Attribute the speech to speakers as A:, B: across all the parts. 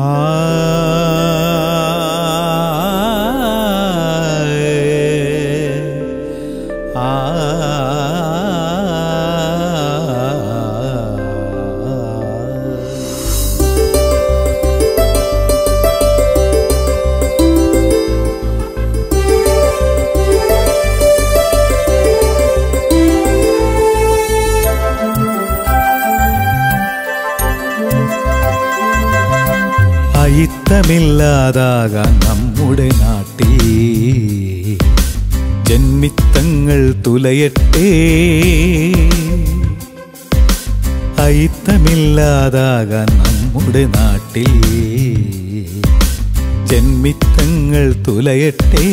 A: Ah. അയിത്തമില്ലാതാകാൻ നമ്മുടെ നാട്ടിൽ ജന്മിത്തങ്ങൾ തുലയട്ടെ. അയിത്തമില്ലാതാകാൻ നമ്മുടെ നാട്ടിൽ ജന്മിത്തങ്ങൾ തുലയട്ടെ.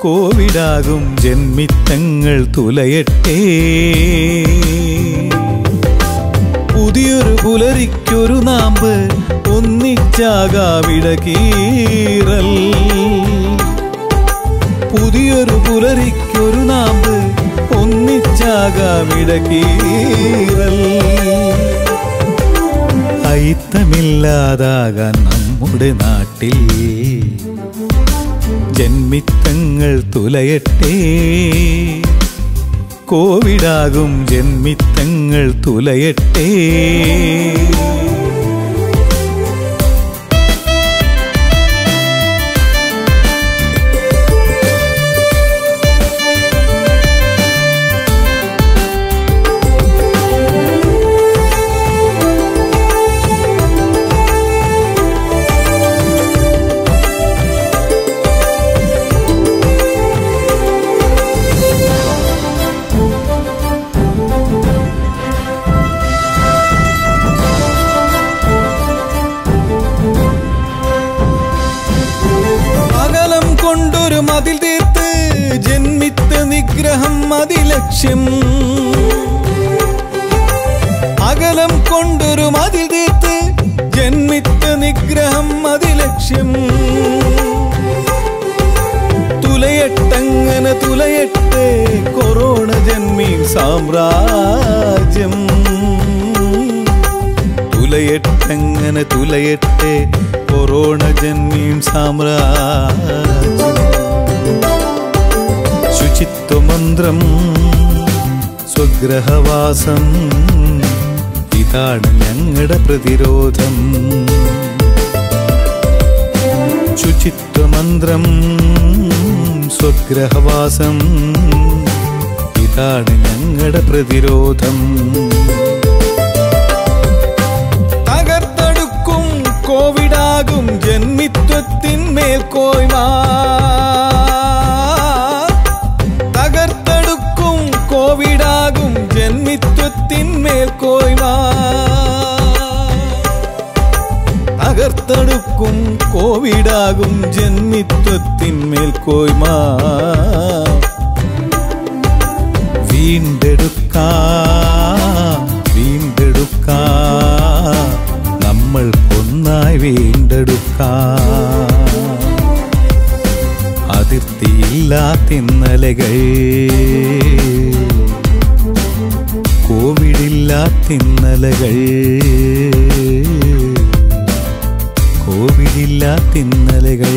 A: കോവിഡാകും ജന്മിത്തങ്ങൾ തുലയട്ടെ. പുതിയൊരു പുലരിക്കൊരു നാമ്പ് ഒന്നിച്ചാകാവിടകീറൽ പുതിയൊരു പുലരിക്കൊരു നാമ്പ് ഒന്നിച്ചാകാവിടകീറൽ ഐത്തമില്ലാതാകാൻ നമ്മുടെ നാട്ടിൽ ജന്മിത്തങ്ങൾ തുലയട്ടെ. കോവിഡാകും ജന്മിത്തങ്ങൾ തുലയട്ടെ. മതിൽ തീർത്ത് ജന്മിത്ത നിഗ്രഹം അതിലക്ഷ്യം അകലം കൊണ്ടൊരു മതിൽ തീർത്ത് ജന്മിത്ത നിഗ്രഹം അതിലക്ഷ്യം തുലയട്ടങ്ങനെ തുലയട്ടെ കൊറോണ ജന്മി സാമ്രാജ്യം. തുലയട്ടങ്ങനെ തുലയട്ടെ കൊറോണ ജന്മീം സാമ്രാജ്യം. ശുചിത്വമന്ത്രം സ്വഗ്രഹവാസം ഇതാണ് ഞങ്ങളുടെ പ്രതിരോധം. ശുചിത്വമന്ത്രം സ്വഗ്രഹവാസം ഇതാണ് ഞങ്ങളുടെ പ്രതിരോധം. തകർത്തെടുക്കും കോവിഡാകും ജന്മിത്വത്തിന്മേൽ കോയ്മ കോവിഡാകും ജന്മിത്വത്തിന്മേൽ കോയ്മ. തകർത്തെടുക്കും കോവിഡാകും ജന്മിത്വത്തിന്മേൽ കോയ്മ. വീണ്ടെടുക്ക വീണ്ടെടുക്ക. നമ്മൾ ഒന്നായി വീണ്ടെടുക്ക. അതിർത്തിയില്ലാത്തിന്നലകൾ കോവിഡില്ലാത്തിന്നലകൾ കോവിഡില്ലാത്തിന്നലകൾ.